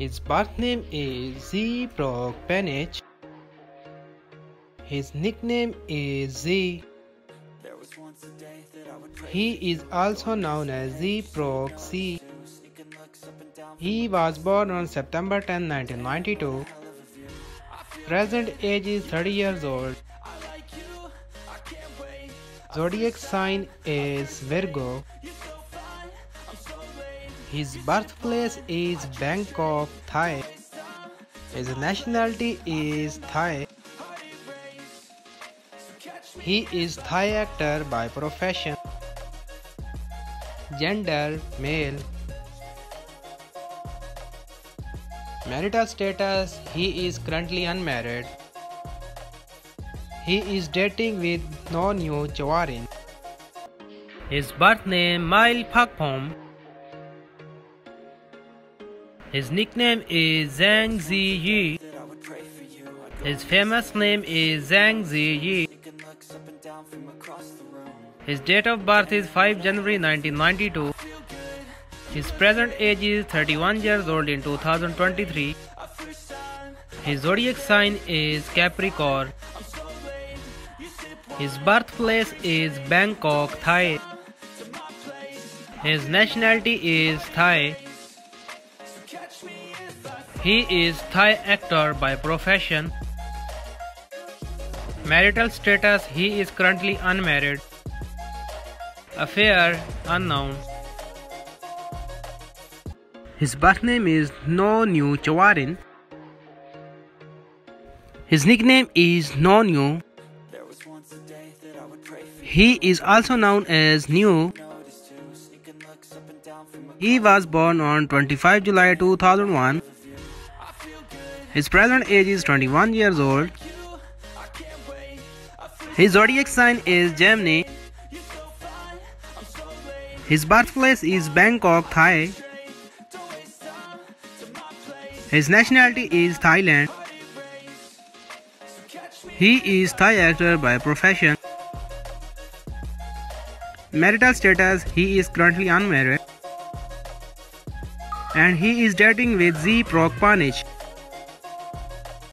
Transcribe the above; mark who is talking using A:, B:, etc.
A: His birth name is Zee Panich. His nickname is Zee. He is also known as Zee Pruk C. He was born on September 10, 1992. Present age is 30 years old. Zodiac sign is Virgo. His birthplace is Bangkok, Thai. His nationality is Thai. He is Thai actor by profession. Gender male. Marital status He is currently unmarried. He is dating with Nunew Chawarin. His birth name Mile Phakphum. His nickname is Zhang Ziyi. His famous name is Zhang Ziyi. His date of birth is 5 January 1992. His present age is 31 years old in 2023. His zodiac sign is Capricorn. His birthplace is Bangkok, Thai. His nationality is Thai. He is Thai actor by profession. Marital status He is currently unmarried. Affair unknown. His birth name is Nunew Chawarin. His nickname is Nunew. He is also known as New. He was born on 25 July 2001. His present age is 21 years old. His zodiac sign is Gemini. His birthplace is Bangkok, Thai. His nationality is Thailand. He is Thai actor by profession. Marital status He is currently unmarried. And he is dating with Zee Pruk Panich.